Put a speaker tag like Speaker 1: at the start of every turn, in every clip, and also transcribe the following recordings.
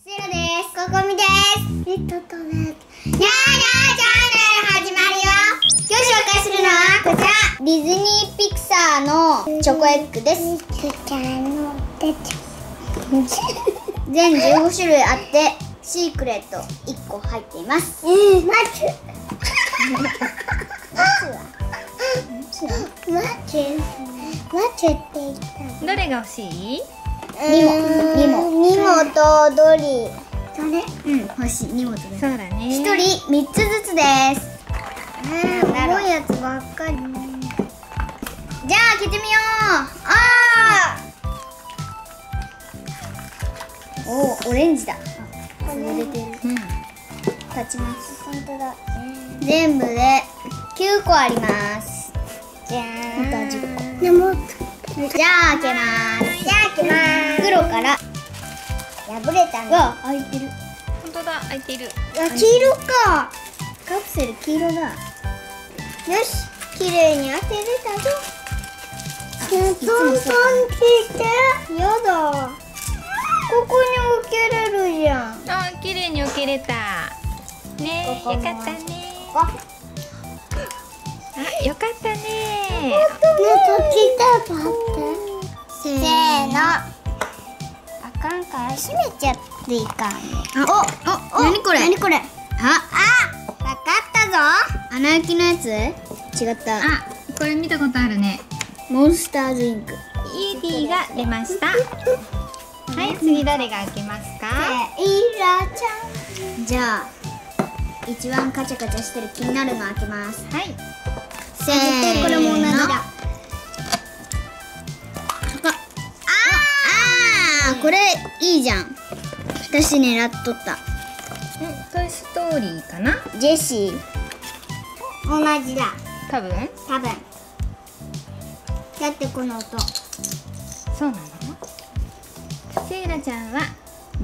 Speaker 1: シロです。ココミです。リトトです。にゃーにゃーチャンネル始まるよ。今日紹介するのはこちら。ディズニーピクサーのチョコエッグです。全15種類あって、シークレット1個入っています。うん、マチュ。マチュはマチュ。マチュって言った
Speaker 2: どれが欲しい？
Speaker 1: ニモ、ニモ、ニモとドリー。それ、うん、欲しい、ニモと。
Speaker 2: そうだね
Speaker 1: 一人三つずつです。うん、重いやつばっかり。じゃあ、開けてみよう。あー。お、オレンジだ。潰れてる。
Speaker 2: うん
Speaker 1: 立ちます。本当だ。全部で九個あります。じゃーん。あとは十個。でも。じゃあ、開けます。じゃあ、開けます。袋から。破れたね。わ、開いてる。
Speaker 2: 本当だ開いてる
Speaker 1: あ、黄色か。カプセル黄色だ。よし、綺麗に当てれたぞ。トントンってやだ。ここに置けれるじゃん。
Speaker 2: あ綺麗に置けれたねよかったね
Speaker 1: あ、
Speaker 2: あよかったね
Speaker 1: ね、ときたばって。せーの。あかんから閉めちゃっていかんね。お、お、なにこれ？なにこれ？あ、あ、わかったぞ。穴開きのやつ？違った。
Speaker 2: あこれ見たことあるね
Speaker 1: モンスターズインク。
Speaker 2: イーディが出ました はい次誰が開けますか？
Speaker 1: イラちゃん。じゃあ、一番カチャカチャしてる気になるの開けます。
Speaker 2: はい
Speaker 1: せーの。これも同じだ。これいいじゃん。私狙っとった。
Speaker 2: うんトイストーリーかな？
Speaker 1: ジェシー。同じだ。
Speaker 2: 多分？
Speaker 1: 多分。だってこの音。
Speaker 2: そうなの？セイラちゃんは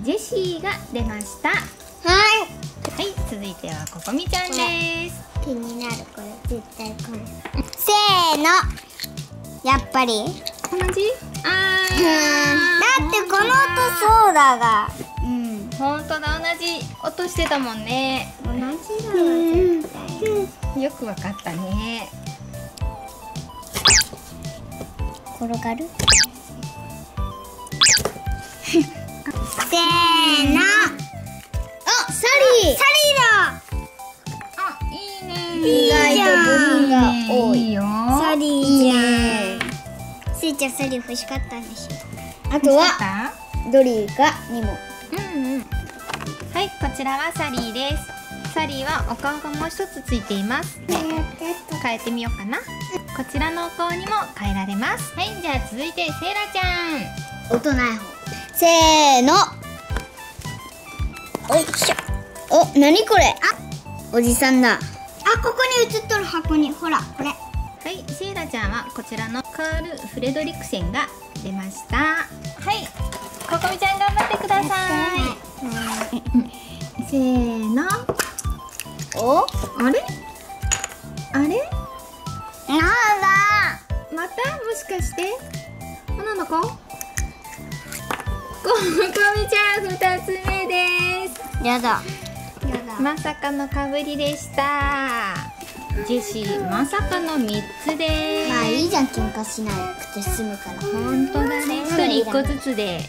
Speaker 2: ジェシーが出ましたは
Speaker 1: はい。
Speaker 2: い続いてはここみちゃんです
Speaker 1: 気になるこれ絶対これ。せーの。やっぱり？
Speaker 2: 同じ？あ
Speaker 1: だってこの音そうだが。うん。
Speaker 2: ー本当だ。同じ音してたもんね。
Speaker 1: 同じだ。
Speaker 2: よくわかったね。
Speaker 1: 転がる？せーの。あ、サリー。サ
Speaker 2: あいいね。
Speaker 1: 意外と部品が多い
Speaker 2: よ。
Speaker 1: リーサリーじゃんせいちゃんサリー欲しかったんでしょあとは
Speaker 2: は
Speaker 1: ドリーが2も
Speaker 2: うんうん。はいこちらはサリーです。サリーはお顔がもう一つついています。変えてみようかな。こちらのお顔にも変えられます。はいじゃあ続いてセイラちゃん。
Speaker 1: 音ない方。せーの。おいしょ。お、なにこれ？おじさんだ。あ、ここに映っとる箱に。ほら、これ
Speaker 2: はいセイラちゃんはこちらのカール・フレドリクセンが出ました。はいここみちゃん頑張ってください。せーの
Speaker 1: お
Speaker 2: あれあれ
Speaker 1: なんだ
Speaker 2: またもしかして女の子ここみちゃん二つ目です
Speaker 1: やだやだ
Speaker 2: まさかのかぶりでしたジェシーまさかの3つです。
Speaker 1: まあいいじゃん喧嘩しなくて済むから。
Speaker 2: 本当だね。一人一個ずつで。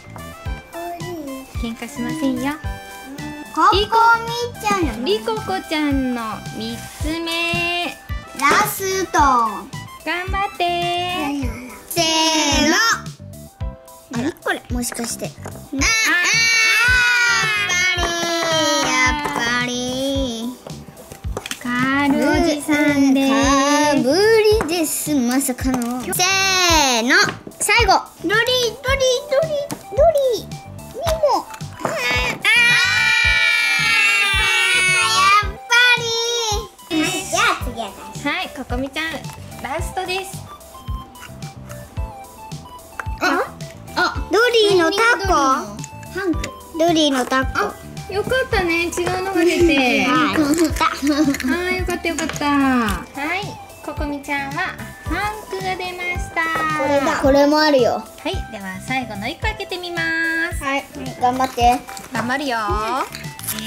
Speaker 2: 喧嘩しませんよ。
Speaker 1: ここみちゃんの
Speaker 2: リココちゃんの3つ目。
Speaker 1: ラスト。
Speaker 2: 頑張って。
Speaker 1: せーの。あれ。これ？もしかして。ああり
Speaker 2: です
Speaker 1: まさかの。せーの。最後。ドリードリードリードリー。ニモああやっぱり。じゃあ次は
Speaker 2: はいここみちゃん。ラストです。
Speaker 1: ああ？ドリーのタコ。ハンク。ドリーのタコ。
Speaker 2: よかったね。違うのが出て。
Speaker 1: はい。
Speaker 2: あーよかった よかった。はいここみちゃんはハンクが出ました。
Speaker 1: これだこれもあるよ。
Speaker 2: はいでは最後の1個開けてみます。
Speaker 1: はい頑張って。
Speaker 2: 頑張るよ。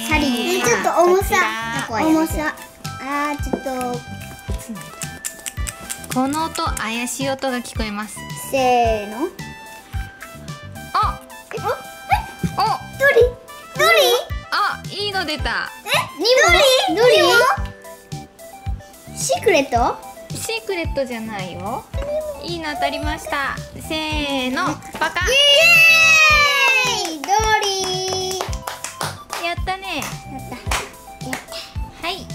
Speaker 1: サリー。ちょっと重さ。重さ。あーちょっと。
Speaker 2: この音怪しい音が聞こえます。
Speaker 1: せーの。
Speaker 2: あ
Speaker 1: え
Speaker 2: お
Speaker 1: ドリドリ
Speaker 2: あいいの出た。
Speaker 1: えドリドリシークレット？
Speaker 2: シークレットじゃないよ。いいの当たりました。せーの。パカ。
Speaker 1: イエーイ！ドリー。
Speaker 2: やったね。
Speaker 1: やった。やった。
Speaker 2: はい。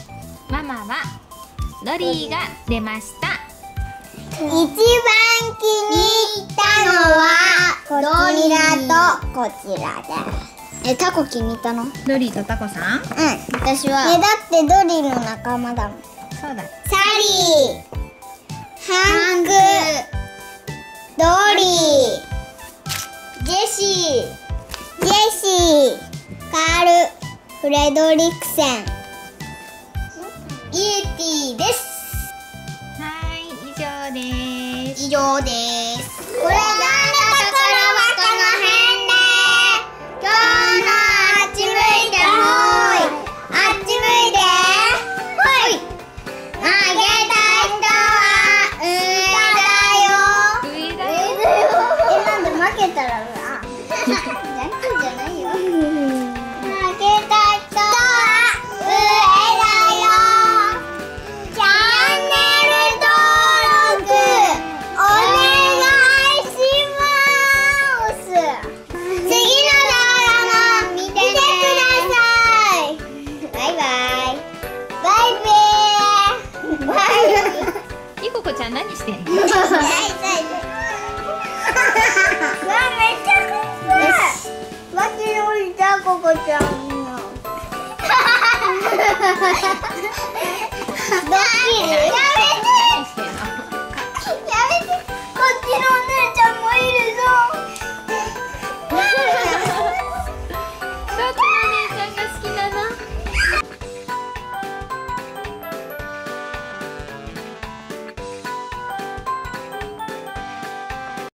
Speaker 2: ママはドリーが出ました。
Speaker 1: 一番気に入ったのはこちらとこちらですえタコ気に入ったの？うん
Speaker 2: ドリーとタコさん？
Speaker 1: 私は。えだってドリの仲間だもん。
Speaker 2: そうだ。
Speaker 1: サリーハンク。ドリー。ジェシー。ジェシー。カール。フレドリクセン。イエティです。
Speaker 2: はい以上です。
Speaker 1: 以上です。これこちゃんの。ドッキリ。